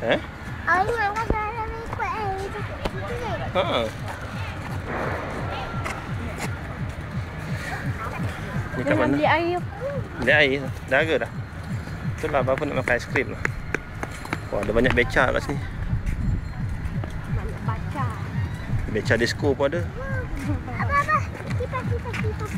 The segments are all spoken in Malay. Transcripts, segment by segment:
Eh? Eh? Ha. Ni kat mana? Dia air. Ambil air, darah dah. Itulah apa nak makan aiskrim lah. Wah ada banyak beca kat sini. Banyak beca Beca disco pun ada. Apa-apa, kipas, kipas, kipas.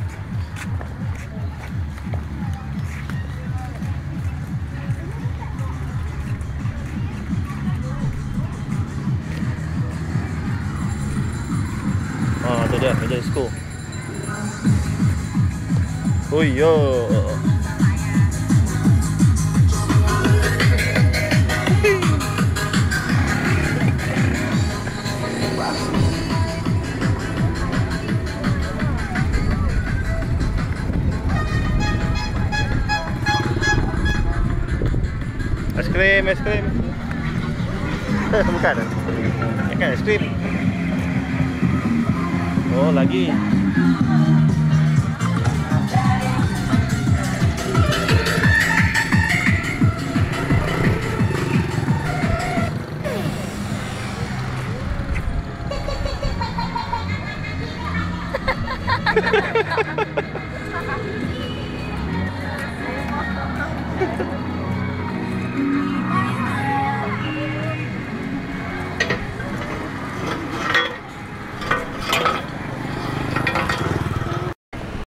Ha tu dia meja disco Oh yo Aiskrim, aiskrim. Bukan. Ini kan aiskrim. Oh, lagi.